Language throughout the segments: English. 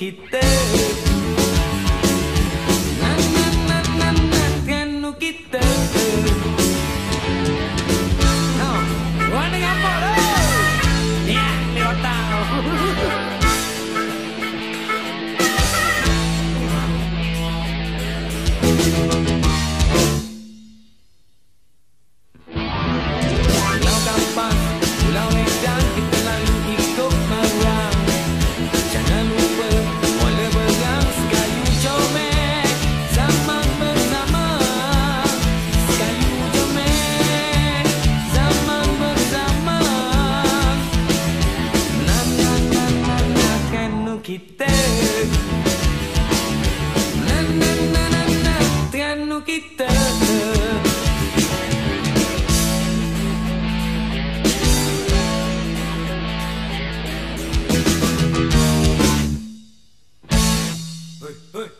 que teve. 起きたはいはい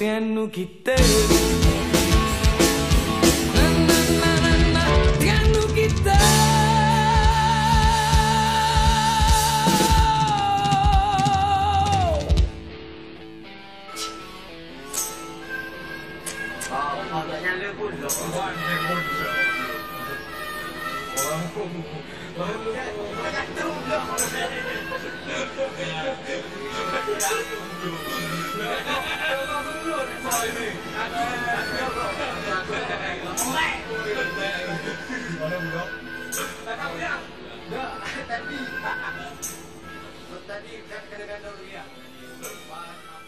te hanno chitte Yeah. Tadi, tadi, tadi, tadi, tadi, tadi, tadi,